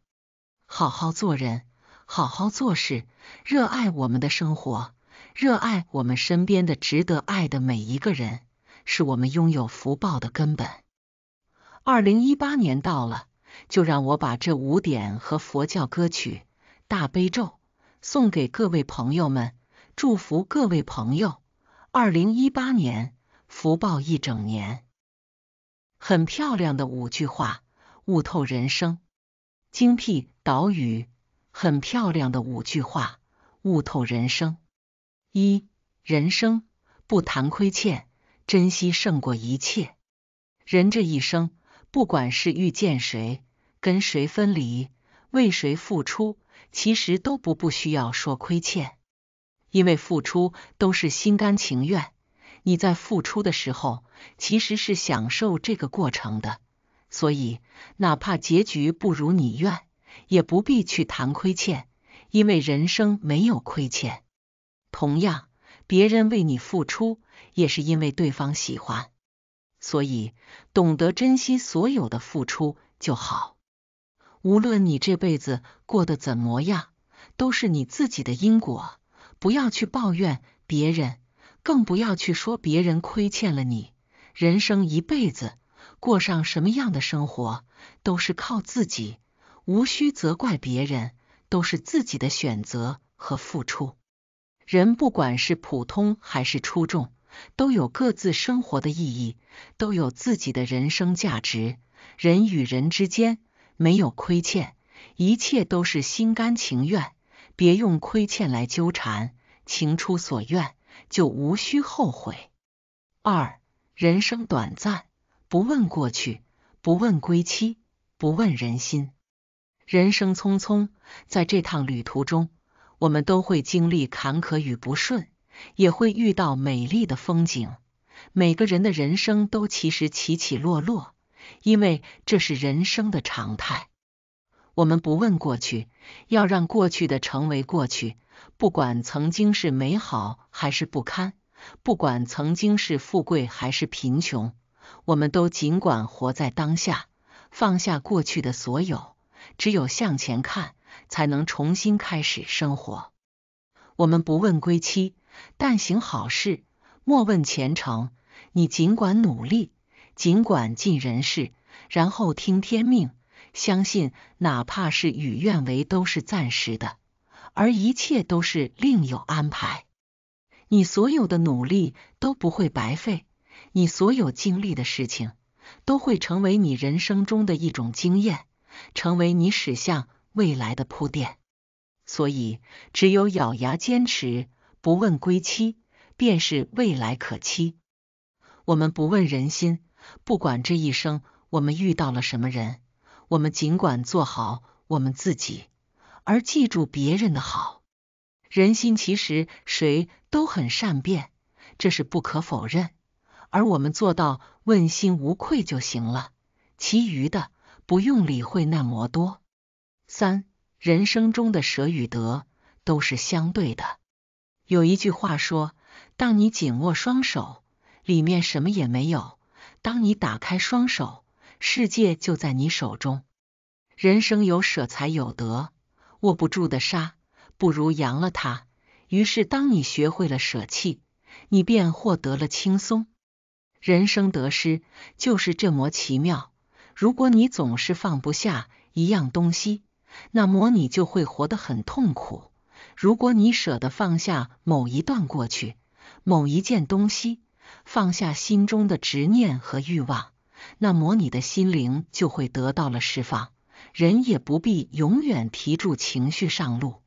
好好做人，好好做事，热爱我们的生活。热爱我们身边的值得爱的每一个人，是我们拥有福报的根本。二零一八年到了，就让我把这五点和佛教歌曲《大悲咒》送给各位朋友们，祝福各位朋友二零一八年福报一整年。很漂亮的五句话，悟透人生，精辟导语。很漂亮的五句话，悟透人生。一人生不谈亏欠，珍惜胜过一切。人这一生，不管是遇见谁，跟谁分离，为谁付出，其实都不不需要说亏欠，因为付出都是心甘情愿。你在付出的时候，其实是享受这个过程的，所以哪怕结局不如你愿，也不必去谈亏欠，因为人生没有亏欠。同样，别人为你付出，也是因为对方喜欢，所以懂得珍惜所有的付出就好。无论你这辈子过得怎么样，都是你自己的因果，不要去抱怨别人，更不要去说别人亏欠了你。人生一辈子，过上什么样的生活，都是靠自己，无需责怪别人，都是自己的选择和付出。人不管是普通还是出众，都有各自生活的意义，都有自己的人生价值。人与人之间没有亏欠，一切都是心甘情愿。别用亏欠来纠缠，情出所愿，就无需后悔。二，人生短暂，不问过去，不问归期，不问人心。人生匆匆，在这趟旅途中。我们都会经历坎坷与不顺，也会遇到美丽的风景。每个人的人生都其实起起落落，因为这是人生的常态。我们不问过去，要让过去的成为过去。不管曾经是美好还是不堪，不管曾经是富贵还是贫穷，我们都尽管活在当下，放下过去的所有，只有向前看。才能重新开始生活。我们不问归期，但行好事；莫问前程。你尽管努力，尽管尽人事，然后听天命。相信哪怕是与愿违，都是暂时的。而一切都是另有安排。你所有的努力都不会白费，你所有经历的事情都会成为你人生中的一种经验，成为你驶向未来的铺垫。所以，只有咬牙坚持，不问归期，便是未来可期。我们不问人心，不管这一生我们遇到了什么人，我们尽管做好我们自己，而记住别人的好。人心其实谁都很善变，这是不可否认。而我们做到问心无愧就行了，其余的不用理会那么多。三，人生中的舍与得都是相对的。有一句话说：当你紧握双手。里面什么也没有。当你打开双手，世界就在你手中。人生有舍才有得，握不住的沙，不如扬了它。于是，当你学会了舍弃，你便获得了轻松。人生得失就是这么奇妙。如果你总是放不下一样东西，那么你就会活得很痛苦。如果你舍得放下某一段过去，某一件东西，放下心中的执念和欲望，那么你的心灵就会得到了释放。人也不必永远提住情绪上路，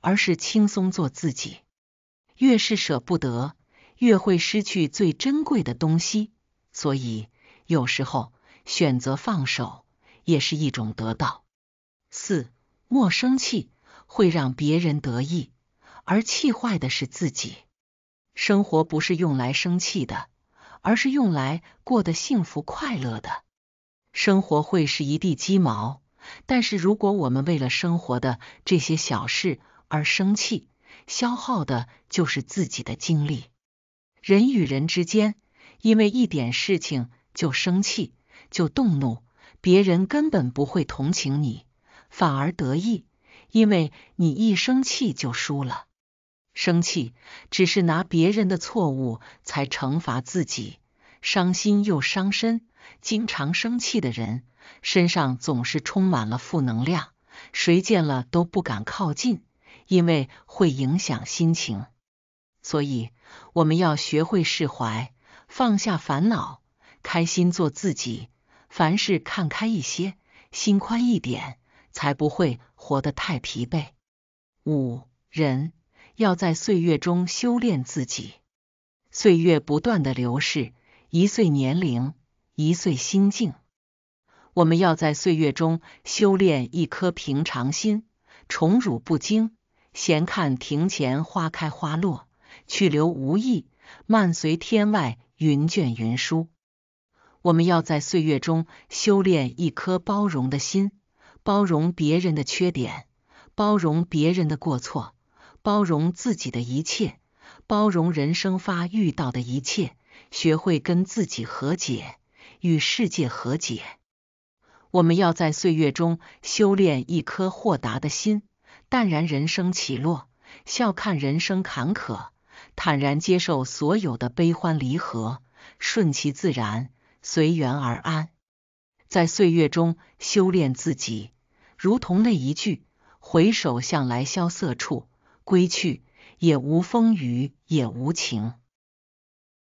而是轻松做自己。越是舍不得，越会失去最珍贵的东西。所以，有时候选择放手也是一种得到。四，莫生气，会让别人得意，而气坏的是自己。生活不是用来生气的，而是用来过得幸福快乐的。生活会是一地鸡毛，但是如果我们为了生活的这些小事而生气，消耗的就是自己的精力。人与人之间，因为一点事情就生气、就动怒，别人根本不会同情你，反而得意，因为你一生气就输了。生气只是拿别人的错误才惩罚自己，伤心又伤身。经常生气的人身上总是充满了负能量，谁见了都不敢靠近，因为会影响心情。所以我们要学会释怀，放下烦恼，开心做自己。凡事看开一些，心宽一点，才不会活得太疲惫。五人。要在岁月中修炼自己。岁月不断的流逝，一岁年龄，一岁心境。我们要在岁月中修炼一颗平常心，宠辱不惊，闲看庭前花开花落，去留无意，漫随天外云卷云舒。我们要在岁月中修炼一颗包容的心，包容别人的缺点，包容别人的过错。包容自己的一切，包容人生发遇到的一切，学会跟自己和解，与世界和解。我们要在岁月中修炼一颗豁达的心，淡然人生起落，笑看人生坎坷，坦然接受所有的悲欢离合，顺其自然，随缘而安。在岁月中修炼自己，如同那一句：“回首向来萧瑟处。”归去，也无风雨也无晴。